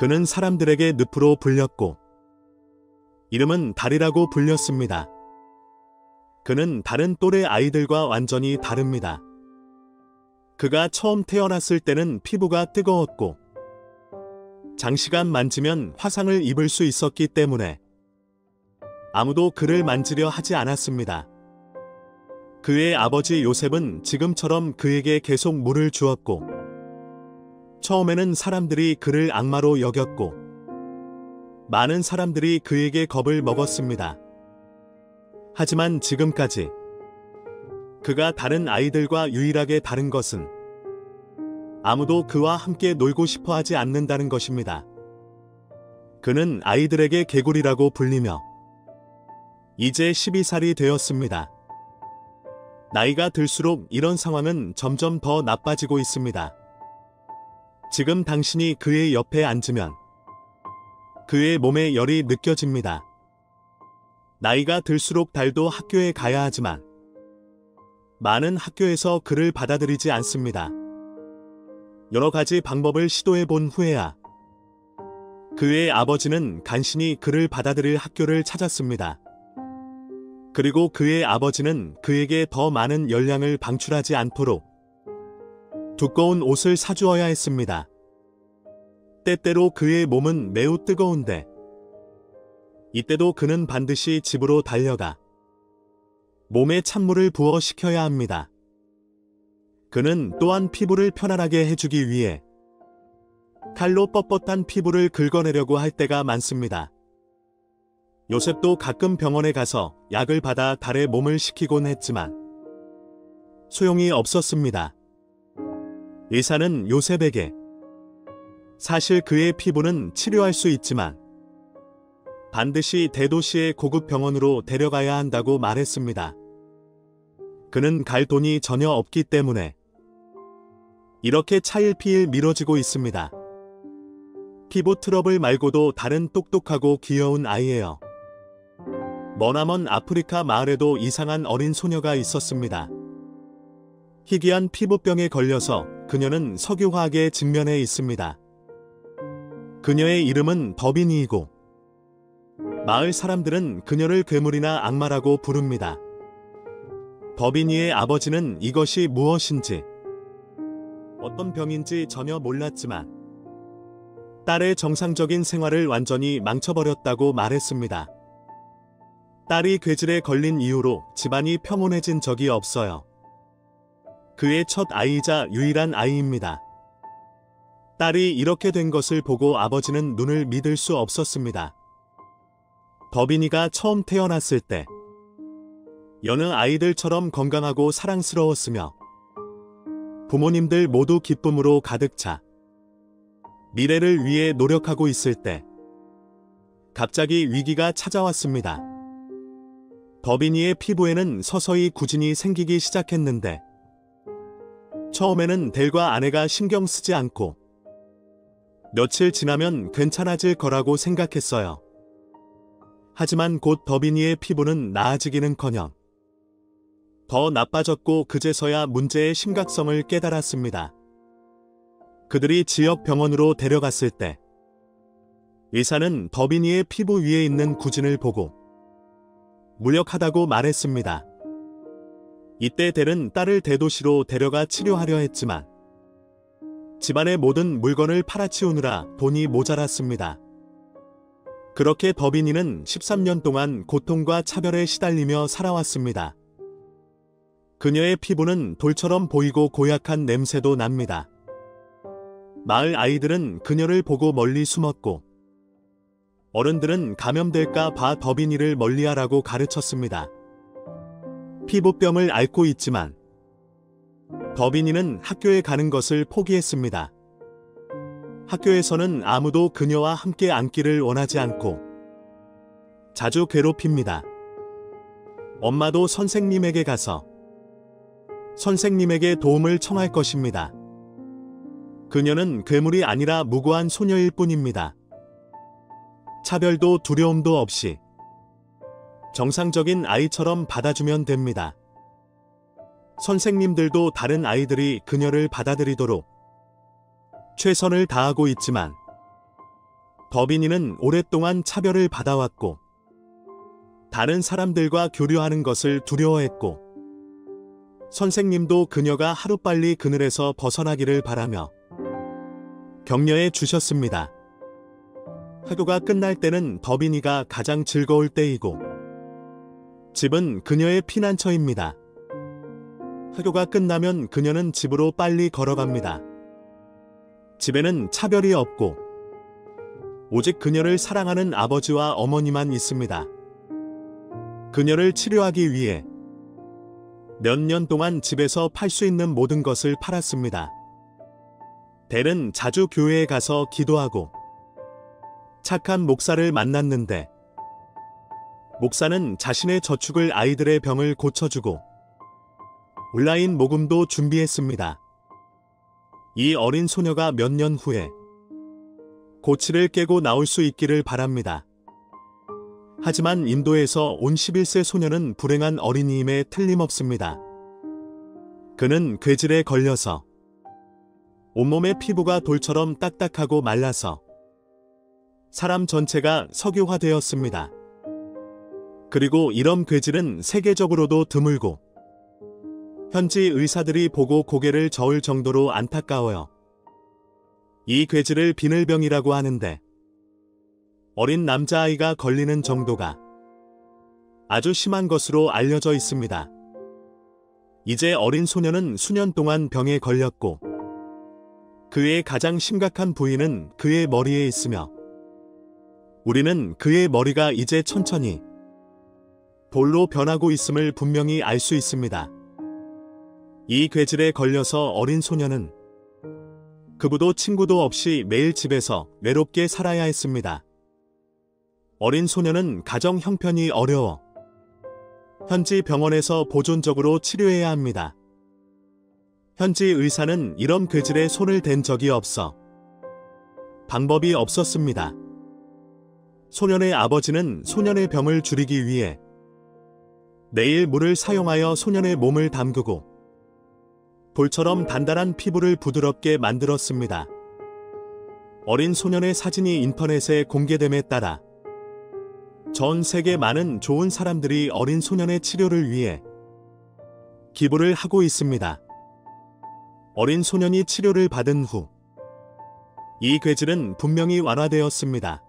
그는 사람들에게 늪으로 불렸고 이름은 달이라고 불렸습니다. 그는 다른 또래 아이들과 완전히 다릅니다. 그가 처음 태어났을 때는 피부가 뜨거웠고 장시간 만지면 화상을 입을 수 있었기 때문에 아무도 그를 만지려 하지 않았습니다. 그의 아버지 요셉은 지금처럼 그에게 계속 물을 주었고 처음에는 사람들이 그를 악마로 여겼고 많은 사람들이 그에게 겁을 먹었습니다. 하지만 지금까지 그가 다른 아이들과 유일하게 다른 것은 아무도 그와 함께 놀고 싶어 하지 않는다는 것입니다. 그는 아이들에게 개구리라고 불리며 이제 12살이 되었습니다. 나이가 들수록 이런 상황은 점점 더 나빠지고 있습니다. 지금 당신이 그의 옆에 앉으면 그의 몸에 열이 느껴집니다. 나이가 들수록 달도 학교에 가야 하지만 많은 학교에서 그를 받아들이지 않습니다. 여러 가지 방법을 시도해 본 후에야 그의 아버지는 간신히 그를 받아들일 학교를 찾았습니다. 그리고 그의 아버지는 그에게 더 많은 열량을 방출하지 않도록 두꺼운 옷을 사주어야 했습니다. 때때로 그의 몸은 매우 뜨거운데 이때도 그는 반드시 집으로 달려가 몸에 찬물을 부어 식혀야 합니다. 그는 또한 피부를 편안하게 해주기 위해 칼로 뻣뻣한 피부를 긁어내려고 할 때가 많습니다. 요셉도 가끔 병원에 가서 약을 받아 달의 몸을 식히곤 했지만 소용이 없었습니다. 의사는 요셉에게 사실 그의 피부는 치료할 수 있지만 반드시 대도시의 고급 병원으로 데려가야 한다고 말했습니다. 그는 갈 돈이 전혀 없기 때문에 이렇게 차일피일 미뤄지고 있습니다. 피부 트러블 말고도 다른 똑똑하고 귀여운 아이예요. 머나먼 아프리카 마을에도 이상한 어린 소녀가 있었습니다. 희귀한 피부병에 걸려서 그녀는 석유화학에 직면해 있습니다. 그녀의 이름은 더비니이고 마을 사람들은 그녀를 괴물이나 악마라고 부릅니다. 더비니의 아버지는 이것이 무엇인지 어떤 병인지 전혀 몰랐지만 딸의 정상적인 생활을 완전히 망쳐버렸다고 말했습니다. 딸이 괴질에 걸린 이후로 집안이 평온해진 적이 없어요. 그의 첫 아이이자 유일한 아이입니다. 딸이 이렇게 된 것을 보고 아버지는 눈을 믿을 수 없었습니다. 더비니가 처음 태어났을 때 여느 아이들처럼 건강하고 사랑스러웠으며 부모님들 모두 기쁨으로 가득 차 미래를 위해 노력하고 있을 때 갑자기 위기가 찾아왔습니다. 더비니의 피부에는 서서히 구진이 생기기 시작했는데 처음에는 델과 아내가 신경 쓰지 않고 며칠 지나면 괜찮아질 거라고 생각했어요. 하지만 곧 더비니의 피부는 나아지기는커녕 더 나빠졌고 그제서야 문제의 심각성을 깨달았습니다. 그들이 지역 병원으로 데려갔을 때 의사는 더비니의 피부 위에 있는 구진을 보고 무력하다고 말했습니다. 이때 델은 딸을 대도시로 데려가 치료하려 했지만 집안의 모든 물건을 팔아치우느라 돈이 모자랐습니다. 그렇게 더비니는 13년 동안 고통과 차별에 시달리며 살아왔습니다. 그녀의 피부는 돌처럼 보이고 고약한 냄새도 납니다. 마을 아이들은 그녀를 보고 멀리 숨었고 어른들은 감염될까 봐 더비니를 멀리하라고 가르쳤습니다. 피부병을 앓고 있지만 더비니는 학교에 가는 것을 포기했습니다. 학교에서는 아무도 그녀와 함께 앉기를 원하지 않고 자주 괴롭힙니다. 엄마도 선생님에게 가서 선생님에게 도움을 청할 것입니다. 그녀는 괴물이 아니라 무고한 소녀일 뿐입니다. 차별도 두려움도 없이 정상적인 아이처럼 받아주면 됩니다. 선생님들도 다른 아이들이 그녀를 받아들이도록 최선을 다하고 있지만 더빈이는 오랫동안 차별을 받아왔고 다른 사람들과 교류하는 것을 두려워했고 선생님도 그녀가 하루빨리 그늘에서 벗어나기를 바라며 격려해 주셨습니다. 학교가 끝날 때는 더빈이가 가장 즐거울 때이고 집은 그녀의 피난처입니다. 학교가 끝나면 그녀는 집으로 빨리 걸어갑니다. 집에는 차별이 없고 오직 그녀를 사랑하는 아버지와 어머니만 있습니다. 그녀를 치료하기 위해 몇 년 동안 집에서 팔 수 있는 모든 것을 팔았습니다. 델은 자주 교회에 가서 기도하고 착한 목사를 만났는데 목사는 자신의 저축을 아이들의 병을 고쳐주고 온라인 모금도 준비했습니다. 이 어린 소녀가 몇 년 후에 고치를 깨고 나올 수 있기를 바랍니다. 하지만 인도에서 온 11세 소녀는 불행한 어린이임에 틀림없습니다. 그는 괴질에 걸려서 온몸의 피부가 돌처럼 딱딱하고 말라서 사람 전체가 석유화되었습니다. 그리고 이런 괴질은 세계적으로도 드물고 현지 의사들이 보고 고개를 저을 정도로 안타까워요. 이 괴질을 비늘병이라고 하는데 어린 남자아이가 걸리는 정도가 아주 심한 것으로 알려져 있습니다. 이제 어린 소녀는 수년 동안 병에 걸렸고 그의 가장 심각한 부위는 그의 머리에 있으며 우리는 그의 머리가 이제 천천히 돌로 변하고 있음을 분명히 알 수 있습니다. 이 괴질에 걸려서 어린 소녀는 그부도 친구도 없이 매일 집에서 외롭게 살아야 했습니다. 어린 소녀는 가정 형편이 어려워 현지 병원에서 보존적으로 치료해야 합니다. 현지 의사는 이런 괴질에 손을 댄 적이 없어 방법이 없었습니다. 소년의 아버지는 소년의 병을 줄이기 위해 내일 물을 사용하여 소년의 몸을 담그고 돌처럼 단단한 피부를 부드럽게 만들었습니다. 어린 소년의 사진이 인터넷에 공개됨에 따라 전 세계 많은 좋은 사람들이 어린 소년의 치료를 위해 기부를 하고 있습니다. 어린 소년이 치료를 받은 후 이 괴질은 분명히 완화되었습니다.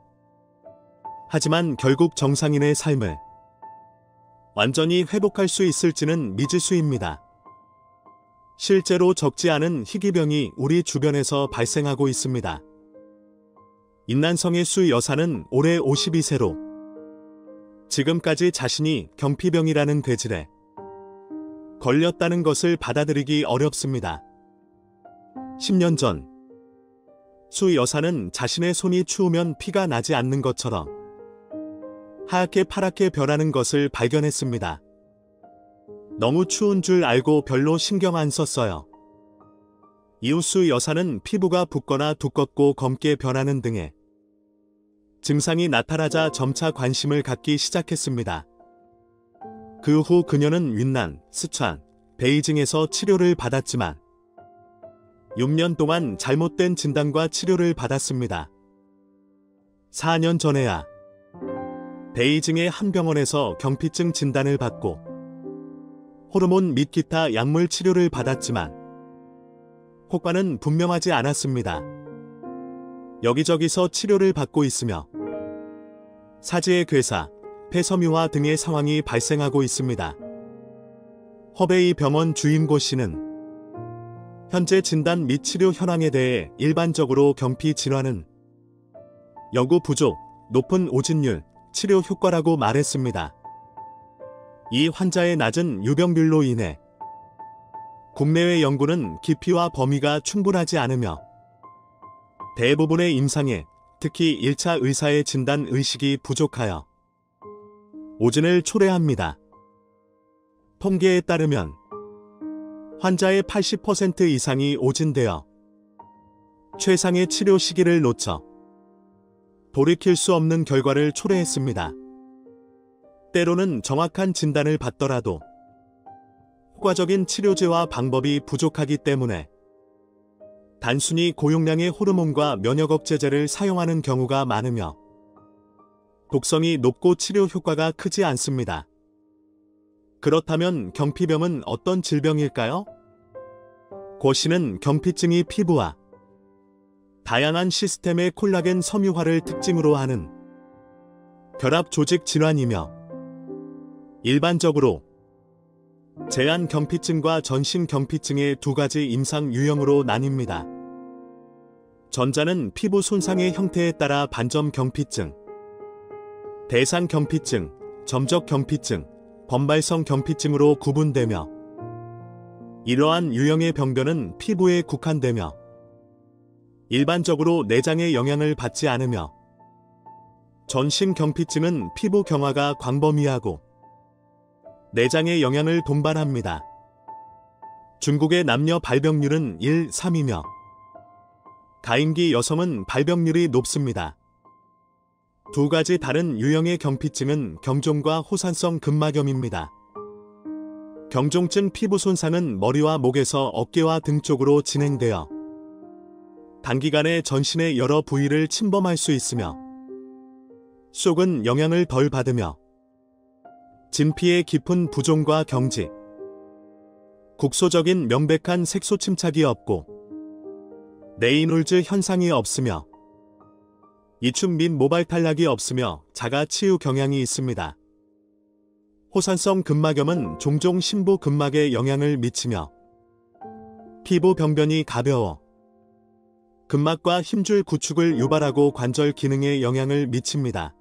하지만 결국 정상인의 삶을 완전히 회복할 수 있을지는 미지수입니다. 실제로 적지 않은 희귀병이 우리 주변에서 발생하고 있습니다. 인난성의 수 여사는 올해 52세로 지금까지 자신이 경피병이라는 괴질에 걸렸다는 것을 받아들이기 어렵습니다. 10년 전, 수 여사는 자신의 손이 추우면 피가 나지 않는 것처럼 하얗게 파랗게 변하는 것을 발견했습니다. 너무 추운 줄 알고 별로 신경 안 썼어요. 이웃수 여사는 피부가 붓거나 두껍고 검게 변하는 등의 증상이 나타나자 점차 관심을 갖기 시작했습니다. 그 후 그녀는 윈난, 스촨, 베이징에서 치료를 받았지만 6년 동안 잘못된 진단과 치료를 받았습니다. 4년 전에야 베이징의 한 병원에서 경피증 진단을 받고 호르몬 및 기타 약물 치료를 받았지만 효과는 분명하지 않았습니다. 여기저기서 치료를 받고 있으며 사지의 괴사, 폐섬유화 등의 상황이 발생하고 있습니다. 허베이 병원 주임 고 씨는 현재 진단 및 치료 현황에 대해 일반적으로 경피 질환은 여구 부족, 높은 오진율, 치료 효과라고 말했습니다. 이 환자의 낮은 유병률로 인해 국내외 연구는 깊이와 범위가 충분하지 않으며 대부분의 임상에 특히 1차 의사의 진단 의식이 부족하여 오진을 초래합니다. 통계에 따르면 환자의 80% 이상이 오진되어 최상의 치료 시기를 놓쳐 돌이킬 수 없는 결과를 초래했습니다. 때로는 정확한 진단을 받더라도 효과적인 치료제와 방법이 부족하기 때문에 단순히 고용량의 호르몬과 면역 억제제를 사용하는 경우가 많으며 독성이 높고 치료 효과가 크지 않습니다. 그렇다면 경피병은 어떤 질병일까요? 고시는 경피증이 피부와 다양한 시스템의 콜라겐 섬유화를 특징으로 하는 결합 조직 질환이며 일반적으로 제한 경피증과 전신 경피증의 두 가지 임상 유형으로 나뉩니다. 전자는 피부 손상의 형태에 따라 반점 경피증, 대상 경피증, 점적 경피증, 번발성 경피증으로 구분되며 이러한 유형의 병변은 피부에 국한되며 일반적으로 내장의 영향을 받지 않으며 전신 경피증은 피부 경화가 광범위하고 내장의 영향을 동반합니다. 중국의 남녀 발병률은 1, 3이며 가임기 여성은 발병률이 높습니다. 두 가지 다른 유형의 경피증은 경종과 호산성 근막염입니다. 경종증 피부 손상은 머리와 목에서 어깨와 등 쪽으로 진행되어 단기간에 전신의 여러 부위를 침범할 수 있으며 속은 영향을 덜 받으며 진피의 깊은 부종과 경직, 국소적인 명백한 색소 침착이 없고 네이놀즈 현상이 없으며 이충 및 모발 탈락이 없으며 자가 치유 경향이 있습니다. 호산성 근막염은 종종 심부 근막에 영향을 미치며 피부 병변이 가벼워 근막과 힘줄 구축을 유발하고 관절 기능에 영향을 미칩니다.